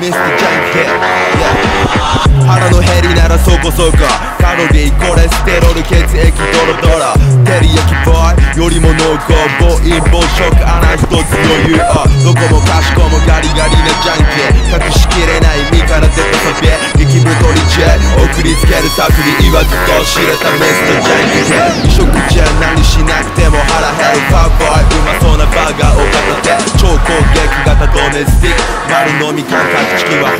Mr. Yeah、腹のヘリならそこそこ。カロリーコレステロール血液ドロドロ照り焼きボーイよりも濃厚暴飲暴食穴一つ余裕あどこもかしこもガリガリなジャンケン隠しきれない身から出たさび激太りジェ送りつける策に言わずと知れたミス Junkie 異色じゃない型ドメスティック丸飲み感覚チキンは